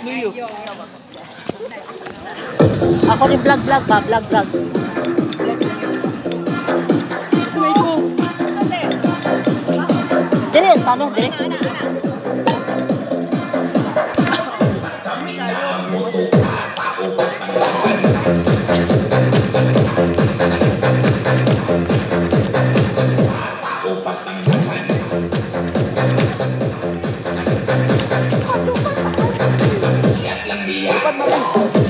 Luyo. Ako rin vlog-vlog pa, vlog-vlog. Sa may ko. Dire, tanong, dire. Juan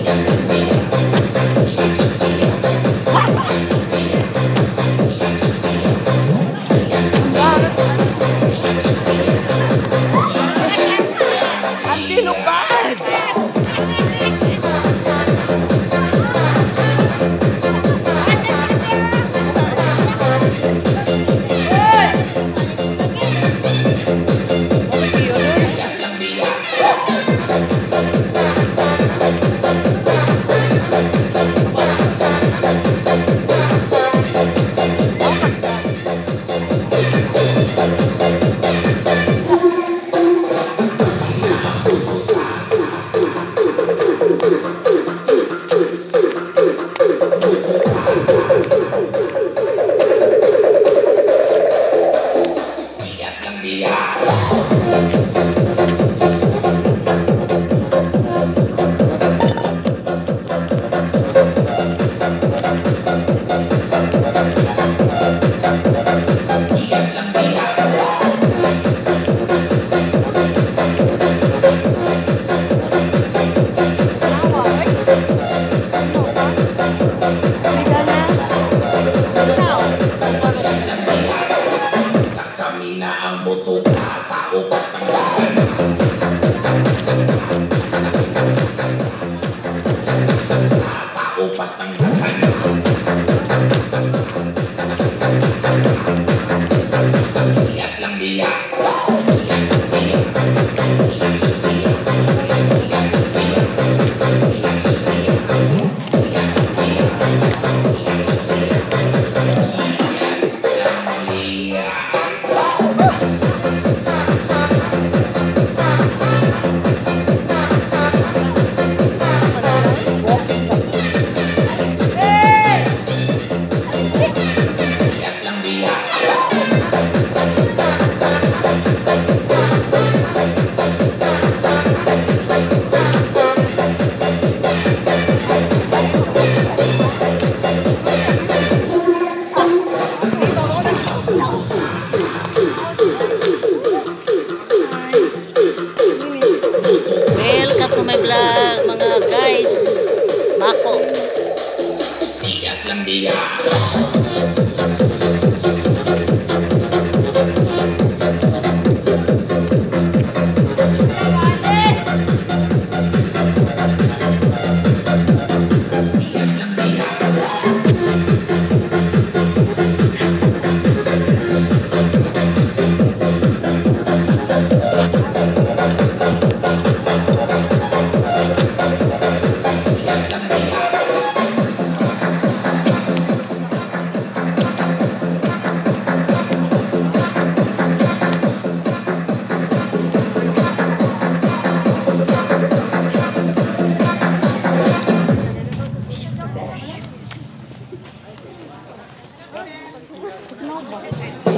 Opas tanggal. India. Thank Oh,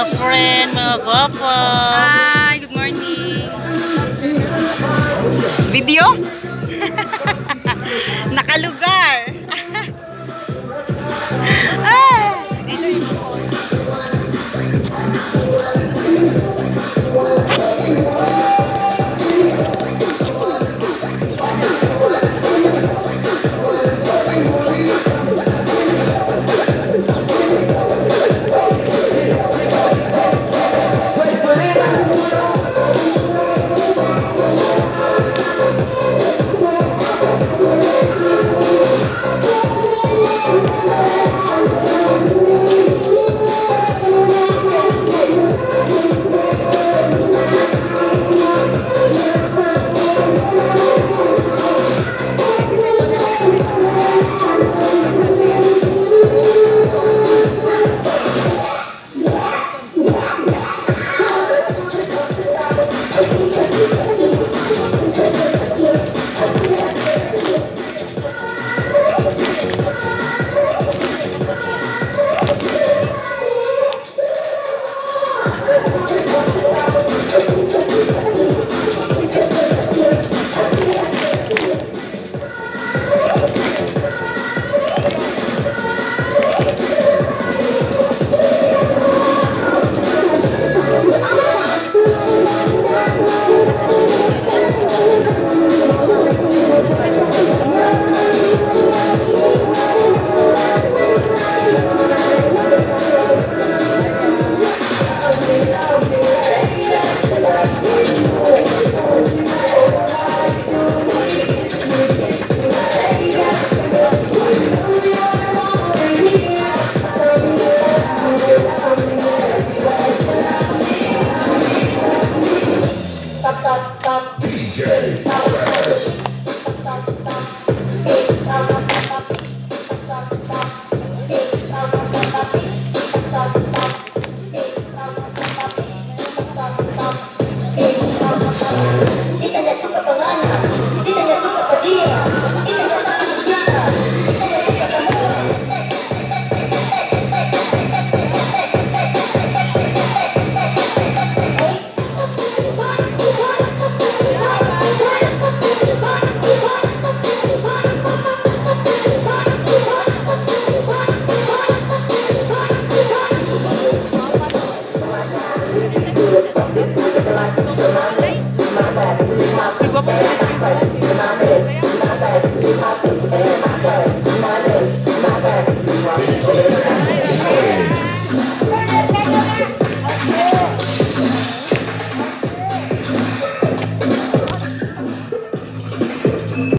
mga friend, mga guwapo. Hi, good morning. Video?